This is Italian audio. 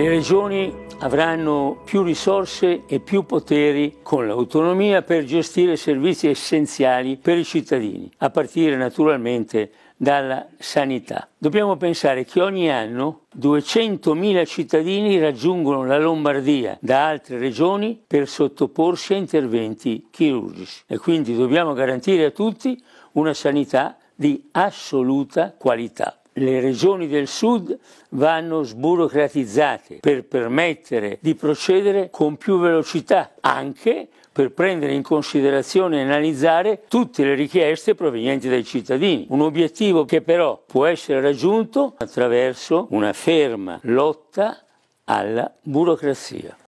Le regioni avranno più risorse e più poteri con l'autonomia per gestire servizi essenziali per i cittadini, a partire naturalmente dalla sanità. Dobbiamo pensare che ogni anno 200.000 cittadini raggiungono la Lombardia da altre regioni per sottoporsi a interventi chirurgici e quindi dobbiamo garantire a tutti una sanità di assoluta qualità. Le regioni del sud vanno sburocratizzate per permettere di procedere con più velocità, anche per prendere in considerazione e analizzare tutte le richieste provenienti dai cittadini. Un obiettivo che però può essere raggiunto attraverso una ferma lotta alla burocrazia.